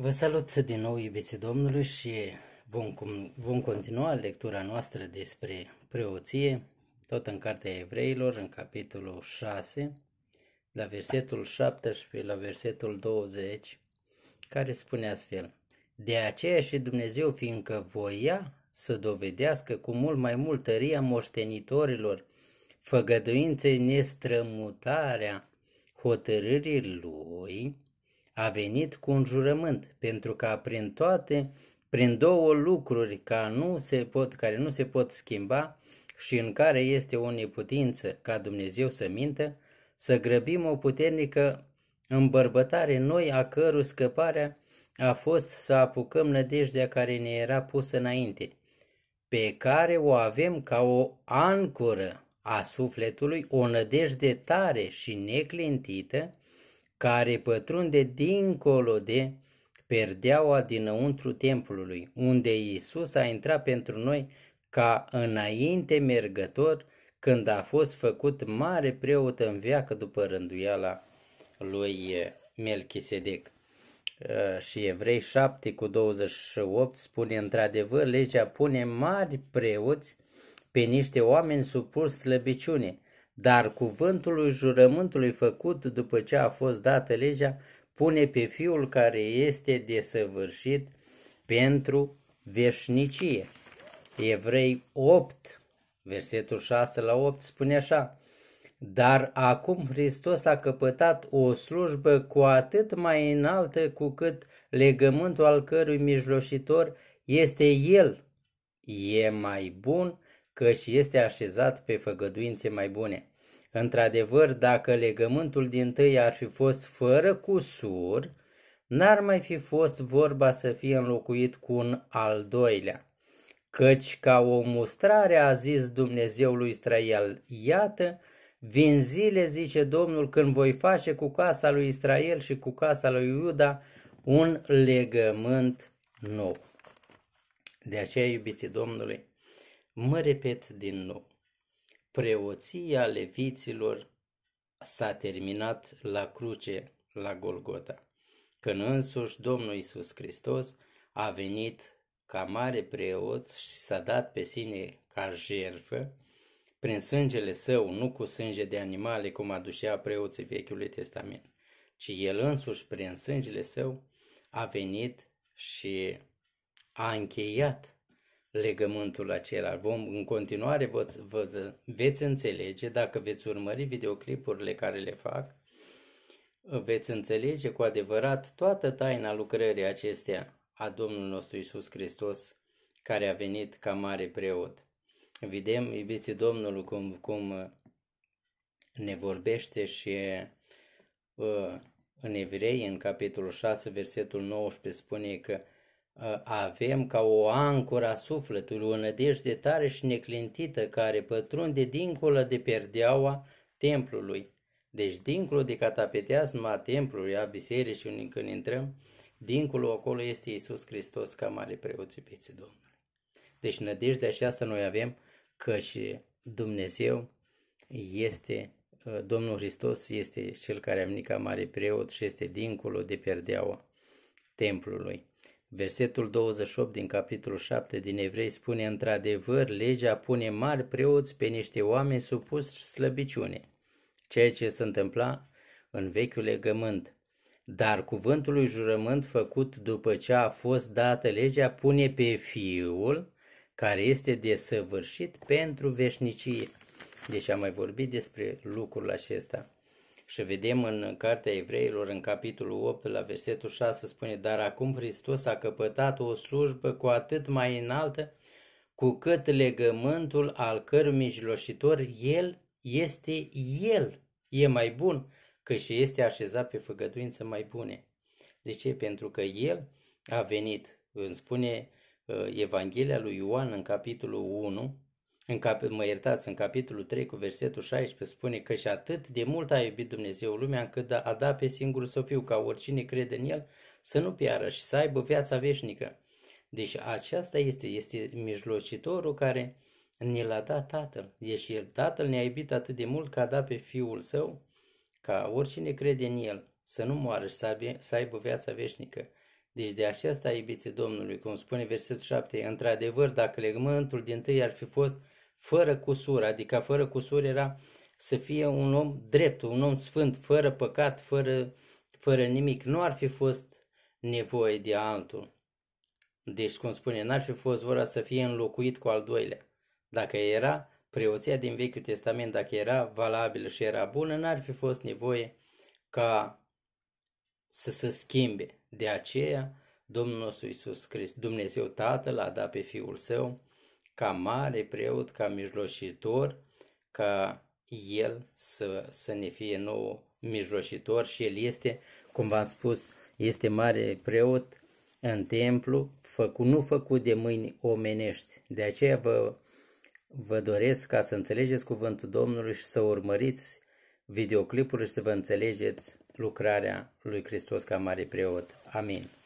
Vă salut din nou, iubiții Domnului, și vom, vom continua lectura noastră despre preoție, tot în Cartea Evreilor, în capitolul 6, la versetul 17, la versetul 20, care spune astfel, De aceea și Dumnezeu, fiindcă voia să dovedească cu mult mai mult tăria moștenitorilor, făgăduinței nestrămutarea hotărârii Lui, a venit cu un jurământ, pentru ca prin toate, prin două lucruri ca nu se pot, care nu se pot schimba și în care este o neputință ca Dumnezeu să mintă, să grăbim o puternică îmbărbătare noi a cărui scăparea a fost să apucăm nădejdea care ne era pusă înainte, pe care o avem ca o ancoră a sufletului, o nădejde tare și neclintită, care pătrunde dincolo de perdeaua dinăuntru templului, unde Iisus a intrat pentru noi ca înainte mergător când a fost făcut mare preot în veacă după rânduiala lui Melchisedec. Uh, și Evrei 7 cu 28 spune într-adevăr, legea pune mari preoți pe niște oameni supuși slăbiciune, dar cuvântul lui jurământului făcut după ce a fost dată legea pune pe fiul care este desăvârșit pentru veșnicie. Evrei 8, versetul 6 la 8 spune așa, Dar acum Hristos a căpătat o slujbă cu atât mai înaltă cu cât legământul al cărui mijloșitor este El. E mai bun și este așezat pe făgăduințe mai bune. Într-adevăr, dacă legământul din tâi ar fi fost fără cusur, n-ar mai fi fost vorba să fie înlocuit cu un al doilea. Căci ca o mustrare a zis Dumnezeu lui Israel, iată, vin zile, zice Domnul, când voi face cu casa lui Israel și cu casa lui Iuda un legământ nou. De aceea, iubiții Domnului, mă repet din nou. Preoția leviților s-a terminat la cruce la Golgota, când însuși Domnul Isus Hristos a venit ca mare preot și s-a dat pe sine ca jerfă, prin sângele său, nu cu sânge de animale cum aducea preoții Vechiului Testament, ci el însuși prin sângele său a venit și a încheiat legământul acela. Vom în continuare vă, vă, veți înțelege, dacă veți urmări videoclipurile care le fac, veți înțelege cu adevărat toată taina lucrării acestea a Domnului nostru Isus Hristos, care a venit ca mare preot. Vedem, iubiții Domnului, cum, cum ne vorbește și uh, în Evrei, în capitolul 6, versetul 19, spune că avem ca o ancoră a sufletului, o nădejde tare și neclintită care pătrunde dincolo de perdeaua templului. Deci dincolo de catapeteasma templului, a bisericii când intrăm, dincolo acolo este Isus Hristos ca mare preot iubiții Domnului. Deci nădejdea aceasta noi avem că și Dumnezeu este, Domnul Hristos este Cel care a venit ca mare preot și este dincolo de perdeaua templului. Versetul 28 din capitolul 7 din Evrei spune într-adevăr, legea pune mari preoți pe niște oameni supus slăbiciune, ceea ce se întâmpla în vechiul legământ. Dar cuvântul lui jurământ făcut după ce a fost dată legea pune pe fiul care este desăvârșit pentru veșnicie. Deci am mai vorbit despre lucrul acesta. Și vedem în Cartea Evreilor, în capitolul 8, la versetul 6, spune, Dar acum Hristos a căpătat o slujbă cu atât mai înaltă, cu cât legământul al cărui mijloșitor El este El. E mai bun, că și este așezat pe făgăduință mai bune. De ce? Pentru că El a venit, îmi spune uh, Evanghelia lui Ioan în capitolul 1, în cap- mă iertați, în capitolul 3 cu versetul 16 spune că și atât de mult a iubit Dumnezeu lumea încât a dat pe singurul să fiu ca oricine crede în El să nu piară și să aibă viața veșnică. Deci aceasta este, este mijlocitorul care ne l-a dat Tatăl. Deci el, Tatăl ne-a iubit atât de mult că a dat pe Fiul Său ca oricine crede în El să nu moară și să aibă, să aibă viața veșnică. Deci de aceasta, iubiții Domnului, cum spune versetul 7, într-adevăr, dacă legământul din tâi ar fi fost fără cusur, adică fără cusur era să fie un om drept, un om sfânt, fără păcat, fără, fără nimic, nu ar fi fost nevoie de altul. Deci, cum spune, n-ar fi fost vorba să fie înlocuit cu al doilea. Dacă era preoția din Vechiul Testament, dacă era valabilă și era bună, n-ar fi fost nevoie ca să se schimbe. De aceea, Domnul nostru Iisus Hristos, Dumnezeu Tatăl, a dat pe Fiul Său ca mare preot, ca mijlocitor, ca El să, să ne fie nou mijlocitor și El este, cum v-am spus, este mare preot în templu, făcut, nu făcut de mâini omenești. De aceea vă, vă doresc ca să înțelegeți cuvântul Domnului și să urmăriți videoclipuri și să vă înțelegeți lucrarea lui Hristos ca mare preot. Amin.